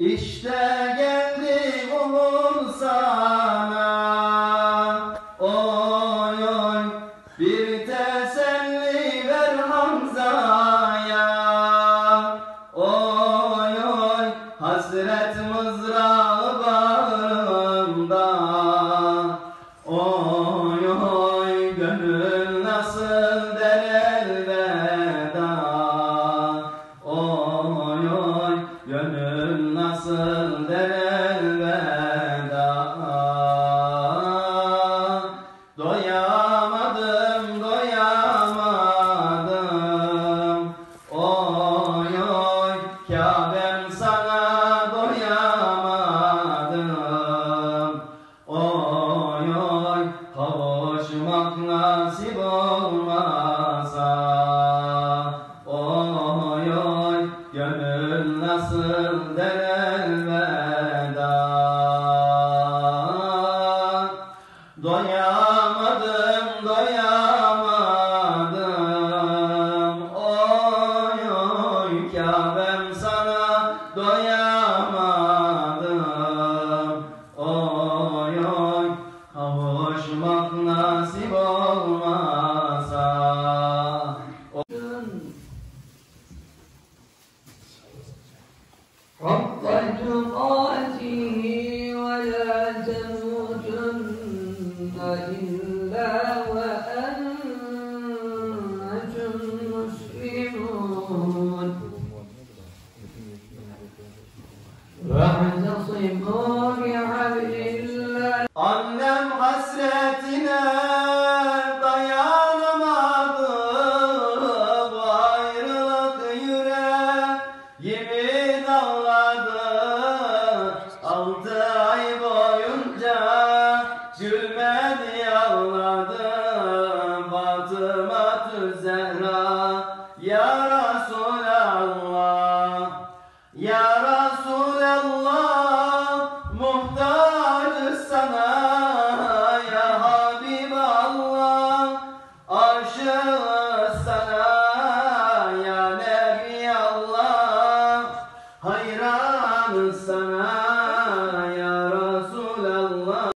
İşte geldi kulun sana. Oy oy bir teselli ver Hamza'ya nasip olmasa Oy oy gönül nasıl der elveda Doyamadım, doyamadım Oy oy Kabe'm nasip olmasa رب تقاته ولا تموتن إلا وأنتم مسلمون. واعتصموا beni ağladı Fatıma Zehra. Ya sana. Ya Habiballah sana. Ya Nebi Allah Hayranız sana.